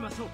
きましょう。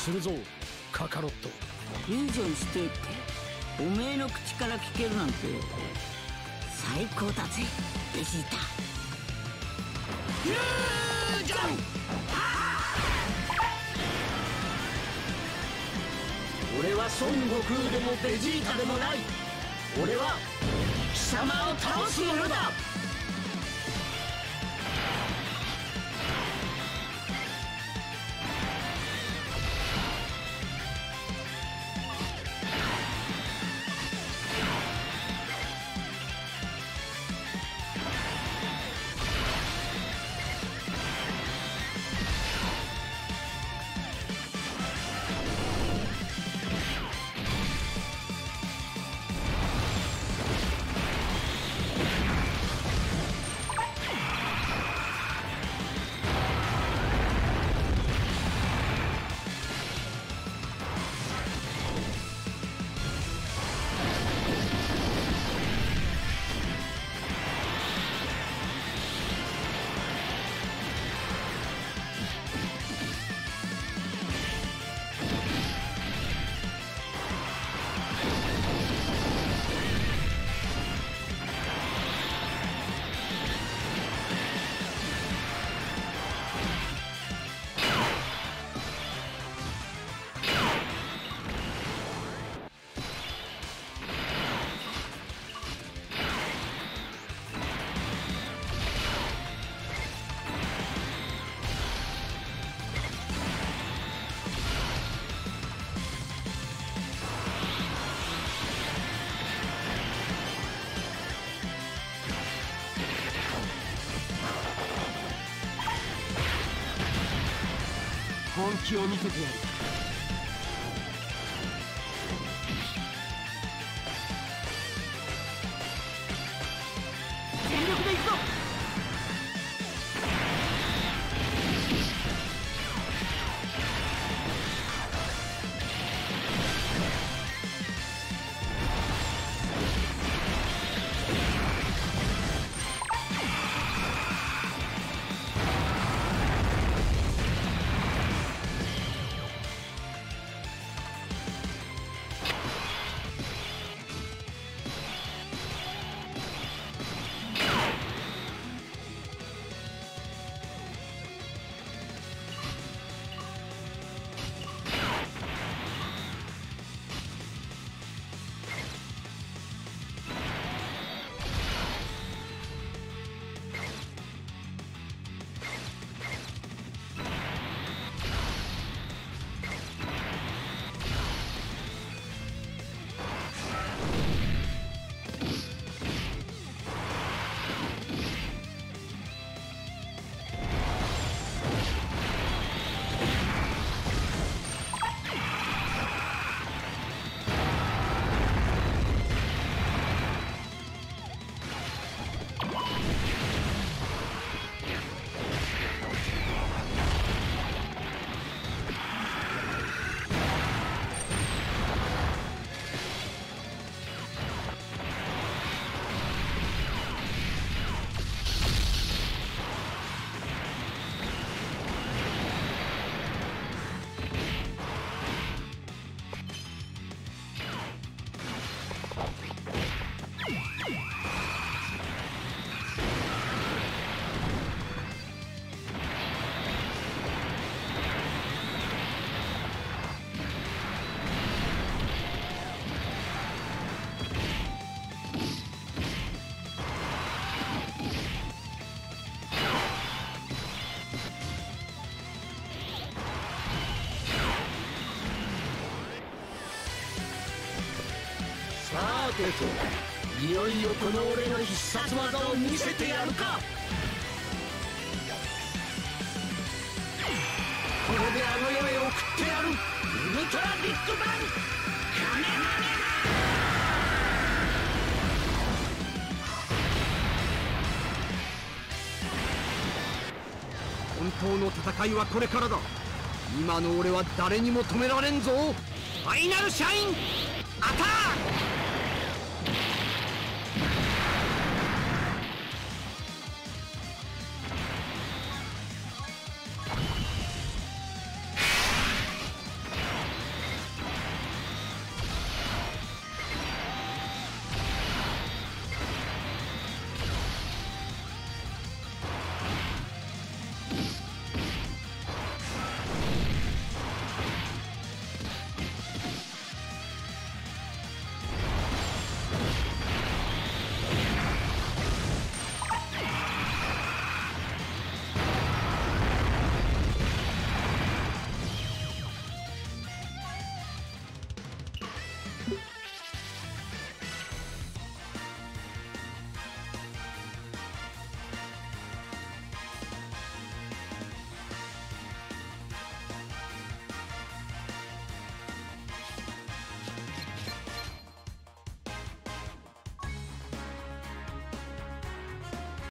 するぞ。カカロット。フュージョンしてっておめえの口から聞けるなんて最高だぜ。ベジータフュージョン俺は孫悟空でもベジータでもない。俺は貴様を倒す者だ本気を見せてやる。さてといよいよこの俺の必殺技を見せてやるか。これであの世へ送ってやる。ウルトラビッグバン。カメハメ本当の戦いはこれからだ。今の俺は誰にも止められんぞ。ファイナルシャイン。アタック